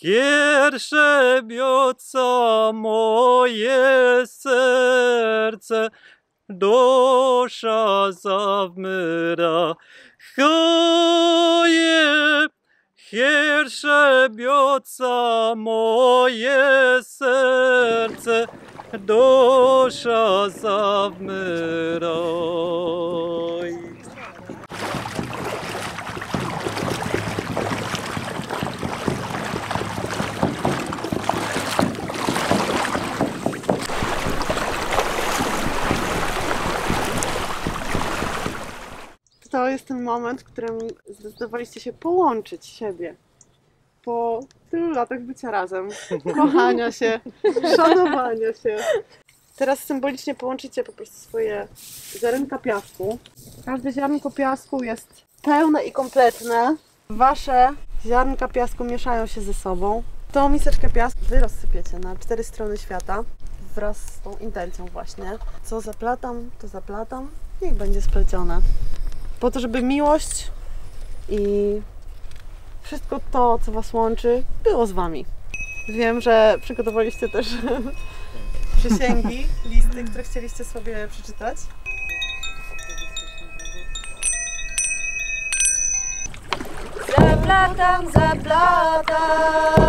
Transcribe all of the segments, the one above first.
Kiersze bioca moje serce, dusza zawmyra. Choje, kiersze bioca moje serce, dusza zawmyraj. To jest ten moment, w którym zdecydowaliście się połączyć siebie. Po tylu latach bycia razem, kochania się, szanowania się. Teraz symbolicznie połączycie po prostu swoje ziarenka piasku. Każde ziarnko piasku jest pełne i kompletne. Wasze ziarnka piasku mieszają się ze sobą. Tą miseczkę piasku wy rozsypiecie na cztery strony świata wraz z tą intencją właśnie. Co zaplatam, to zaplatam. Niech będzie splecione po to, żeby miłość i wszystko to, co Was łączy, było z Wami. Wiem, że przygotowaliście też przysięgi, listy, które chcieliście sobie przeczytać. Zaplatam, zaplatam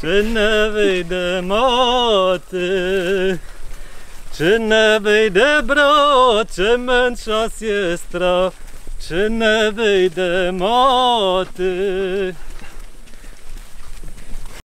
Czy nie wyjdę moty, czy nie wyjdę bro, czy męcza siestra, czy nie wyjdę moty.